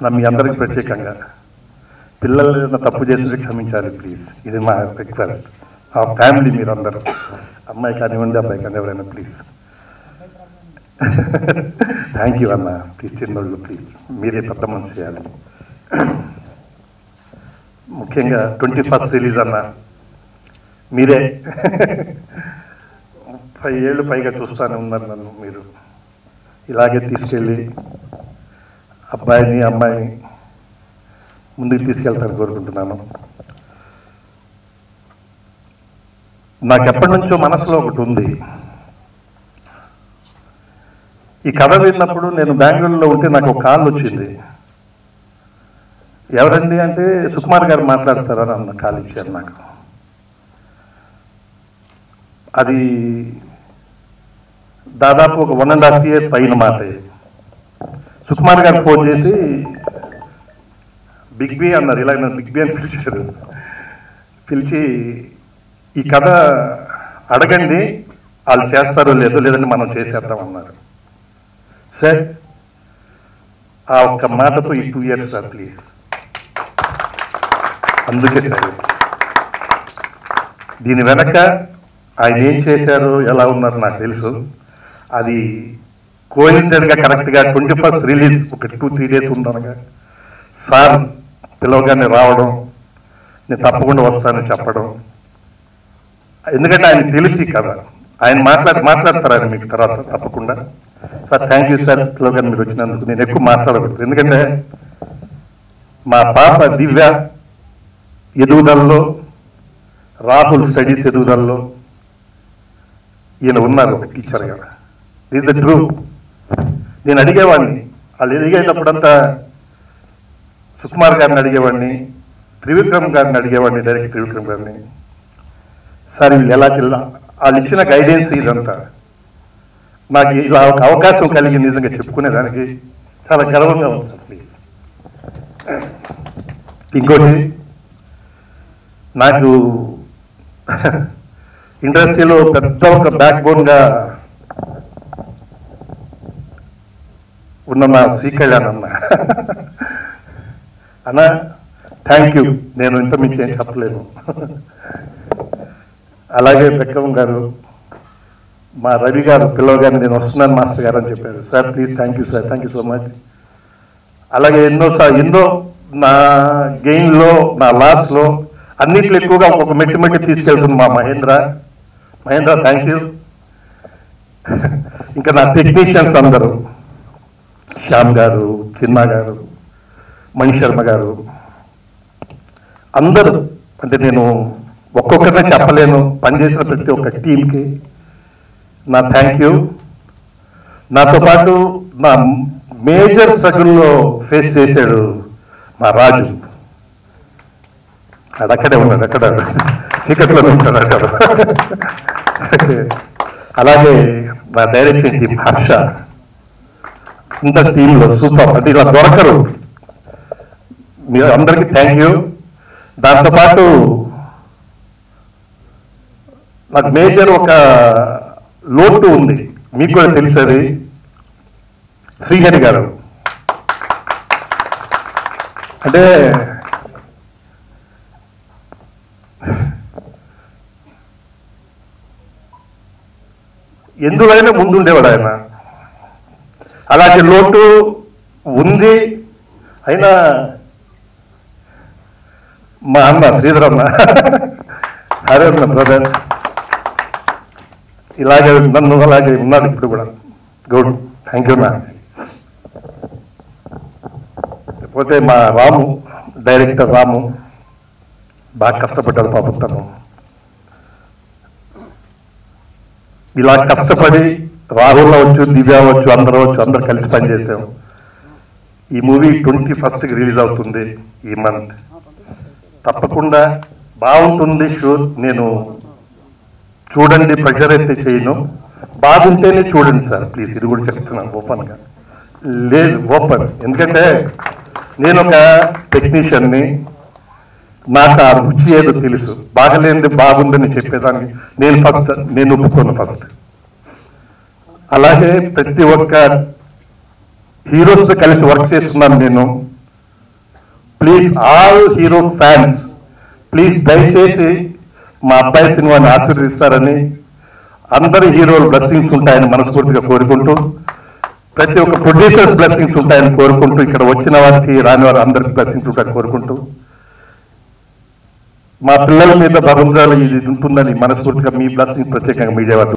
అన్న మీ అందరికి ప్రత్యేకంగా. పిల్లలు ఏదైనా తప్పు చేసి క్షమించాలి ప్లీజ్ ఇది మా రిక్వెస్ట్ ఆ ఫ్యామిలీ మీరందరూ. అమ్మాయి కానివ్వండి అబ్బాయి కానీ ఎవరైనా ప్లీజ్ థ్యాంక్ యూ అన్న. ప్లీజ్ చిన్నోళ్ళు ప్లీజ్ మీరే పెద్ద మనసు చేయాలి. ముఖ్యంగా ట్వంటీ ఫస్ట్ రిలీజ్ అన్న. మీరే. ముప్పై ఏళ్ళు పైగా చూస్తూనే ఉన్నారు నన్ను మీరు. ఇలాగే తీసుకెళ్ళి అబ్బాయిని అమ్మాయిని ముందుకు తీసుకెళ్తాను కోరుకుంటున్నాను. నాకు ఎప్పటి నుంచో మనసులో ఒకటి ఉంది. ఈ కథ విన్నప్పుడు నేను బెంగళూరులో ఉంటే నాకు ఒక కాల్ వచ్చింది. ఎవరండి అంటే సుకుమార్ గారు మాట్లాడతారని అన్న కాల్ ఇచ్చారు నాకు. అది దాదాపు ఒక వన్ అండ్ హాఫ్ ఇయర్ పైన మాట. సుకుమార్ గారు ఫోన్ చేసి బిగ్ బి అన్నారు ఇలా నన్ను బిగ్ బి అని పిలిచారు. పిలిచి ఈ కథ అడగండి వాళ్ళు చేస్తారో లేదో లేదంటే మనం చేసేద్దాం అన్నారు. సార్ ఆ ఒక్క మాటతో ఈ టూ ఇయర్స్ సార్ ప్లీజ్. అందుకే సార్ దీని వెనక ఆయన ఏం చేశారు ఎలా ఉన్నారు నాకు తెలుసు. అది కోయిన్సిడెంట్గా కరెక్ట్గా ట్వంటీ ఫస్ట్ రిలీజ్ ఒక టూ త్రీ డేస్ ఉందనగా సార్ పిలవగానే రావడం నేను తప్పకుండా వస్తానని చెప్పడం. ఎందుకంటే ఆయన తెలిసి కదా ఆయన మాట్లాడి మాట్లాడతారు ఆయన మీకు తర్వాత తప్పకుండా. సార్ థ్యాంక్ యూ సార్ పిలవగానే మీరు వచ్చినందుకు నేను ఎక్కువ మాట్లాడకూడదు. ఎందుకంటే మా పాప దివ్య ఎదుగుదలలో రాహుల్ స్టడీస్ ఎదుగుదలలో ఈయన ఉన్నారు ఒక టీచర్ గారు. ఇది ద ట్రూ నేను అడిగేవాడిని. వాళ్ళు ఎదిగేటప్పుడంతా సుకుమార్ గారిని అడిగేవాడిని త్రివిక్రమ్ గారిని అడిగేవాడిని డైరెక్ట్ త్రివిక్రమ్ గారిని. సార్ వీళ్ళు ఎలా జిల్లా వాళ్ళు ఇచ్చిన గైడెన్స్ ఇదంతా. నాకు ఇలా ఒక అవకాశం కలిగింది నిజంగా చెప్పుకునేదానికి. చాలా గర్వంగా ఉంది సార్ ప్లీజ్. ఇంకోటి నాకు ఇండస్ట్రీలో పెద్ద ఒక బ్యాక్ బోన్గా గా ఉన్న నా శ్రీ కళ్యాణ్ అన్న అన్న థ్యాంక్ యూ నేను ఇంత మించి ఏం చెప్పలేను అలాగే బెక్కం గారు మా రవి గారు పిల్లవగానే నేను వస్తున్నాను మాస్టర్ గారు అని చెప్పారు. Sir please thank you sir thank you so much అలాగే ఎన్నో సార్ ఎన్నో నా గెయిన్లో నా లాస్లో అన్నిట్లో ఎక్కువగా ఒక మెట్టి మెట్టి తీసుకెళ్తుంది మా మహేంద్ర. మహేంద్ర థ్యాంక్ యూ ఇంకా నా టెక్నీషియన్స్ అందరూ. శ్యామ్ గారు చిన్నా గారు మణిశర్మ గారు. అందరూ అంటే నేను ఒక్కొక్కరినే చెప్పలేను పనిచేసిన ప్రతి ఒక్క టీంకి నా థ్యాంక్ యూ. నాతో పాటు నా మేజర్ స్ట్రగుల్లో ఫేస్ చేశాడు మా రాజు. ఆడు అక్కడే ఉన్నాడు అక్కడ చీకట్లో ఉంటాడు అక్కడ. అలాగే మా డైరెక్షన్ టీం హర్ష. ఇంత టీంలో సూపర్. అంటే ఇలా దొరకరు. మీరు అందరికీ థ్యాంక్ యూ దాంతోపాటు నాకు మేజర్ ఒక లోటు ఉంది. మీకు కూడా తెలిసేది శ్రీహరి గారు. అంటే ఎందువైనా ముందుండేవాడు ఆయన. అలాంటి లోటు ఉంది. అయినా మా అన్న శ్రీధరన్న అరే అన్న బ్రదర్ ఇలాగే నన్ను అలాగే ఉన్నాడు ఇప్పుడు కూడా. గుడ్. థ్యాంక్ యూ నా పోతే మా రాము డైరెక్టర్ రాము బాగా కష్టపడ్డాడు పాపం తను. ఇలా కష్టపడి రాహుల్ అవ్వచ్చు దివ్య అవ్వచ్చు అందరూ అవ్వచ్చు అందరు కలిసి పనిచేసాం ఈ మూవీ ట్వంటీ ఫస్ట్కి రిలీజ్ అవుతుంది ఈ మంత్. తప్పకుండా బాగుంటుంది షూర్ నేను చూడండి ప్రెషర్ అయితే చేయను. బాగుంటేనే చూడండి సార్ ప్లీజ్ ఇది కూడా చెప్తున్నాను ఓపెన్గా. లేదు ఓపెన్. ఎందుకంటే నేను ఒక టెక్నీషియన్ని నాకు ఆ రుచి ఏదో తెలుసు. బాగలేనిది బాగుందని చెప్పేదాన్ని నేను ఫస్ట్ నేను ఒప్పుకోను ఫస్ట్. అలాగే ప్రతి ఒక్క హీరోస్ కలిసి వర్క్ చేస్తున్నాను నేను. Please all hero fans please దయచేసి మా అబ్బాయి సినిమాని ఆశీర్వదిస్తారని అందరి హీరోలు బ్లెస్సింగ్స్ ఉంటాయని మనస్ఫూర్తిగా కోరుకుంటూ ప్రతి ఒక్క ప్రొడ్యూసర్స్ బ్లెస్సింగ్స్ ఉంటాయని కోరుకుంటూ ఇక్కడ వచ్చిన వారికి రాని వారు అందరికి బ్లెస్సింగ్స్ ఉంటాయని కోరుకుంటూ మా పిల్లల మీద భగవంతుడు ఇది ఉంటుందని మనస్ఫూర్తిగా మీ బ్లెస్సింగ్ ప్రత్యేకంగా మీడియా